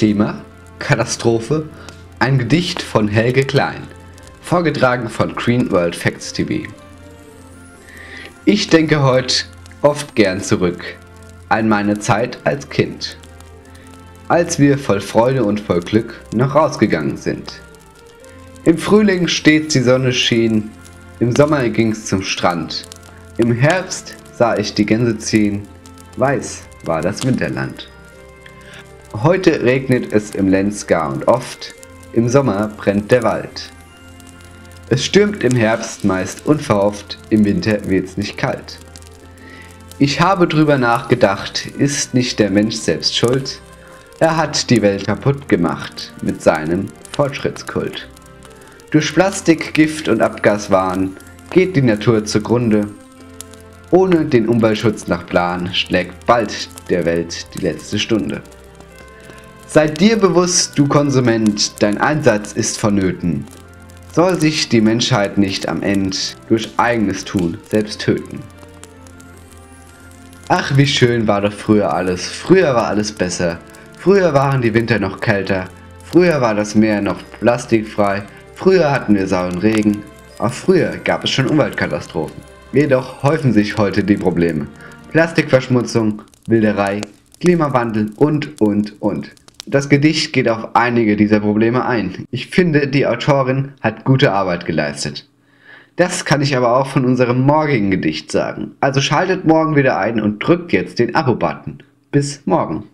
Klima, Katastrophe, ein Gedicht von Helge Klein, vorgetragen von Green World Facts TV. Ich denke heute oft gern zurück an meine Zeit als Kind, als wir voll Freude und voll Glück noch rausgegangen sind. Im Frühling stets die Sonne schien, im Sommer ging's zum Strand, im Herbst sah ich die Gänse ziehen, weiß war das Winterland. Heute regnet es im Lenz gar und oft, im Sommer brennt der Wald. Es stürmt im Herbst meist unverhofft, im Winter wird's nicht kalt. Ich habe drüber nachgedacht, ist nicht der Mensch selbst schuld? Er hat die Welt kaputt gemacht mit seinem Fortschrittskult. Durch Plastik, Gift und Abgaswahn geht die Natur zugrunde. Ohne den Umweltschutz nach Plan schlägt bald der Welt die letzte Stunde. Seid dir bewusst, du Konsument, dein Einsatz ist vonnöten. Soll sich die Menschheit nicht am Ende durch eigenes Tun selbst töten. Ach, wie schön war doch früher alles. Früher war alles besser. Früher waren die Winter noch kälter. Früher war das Meer noch plastikfrei. Früher hatten wir sauren Regen. Auch früher gab es schon Umweltkatastrophen. Jedoch häufen sich heute die Probleme. Plastikverschmutzung, Wilderei, Klimawandel und, und, und. Das Gedicht geht auf einige dieser Probleme ein. Ich finde, die Autorin hat gute Arbeit geleistet. Das kann ich aber auch von unserem morgigen Gedicht sagen. Also schaltet morgen wieder ein und drückt jetzt den Abo-Button. Bis morgen.